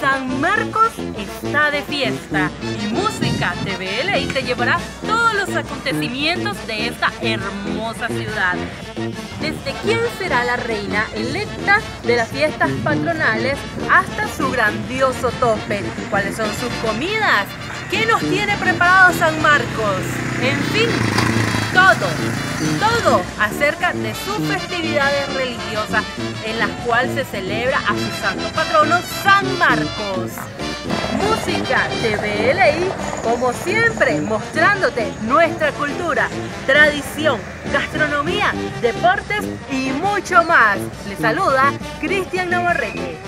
San Marcos está de fiesta y Música TVLI te llevará todos los acontecimientos de esta hermosa ciudad. Desde quién será la reina electa de las fiestas patronales hasta su grandioso tope, cuáles son sus comidas, qué nos tiene preparado San Marcos, en fin, todo, todo acerca de sus festividades religiosas en las cuales se celebra a su santo patrono San Marcos. Música TVLI, como siempre, mostrándote nuestra cultura, tradición, gastronomía, deportes y mucho más. Le saluda Cristian Navarrete.